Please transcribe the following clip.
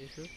You sure?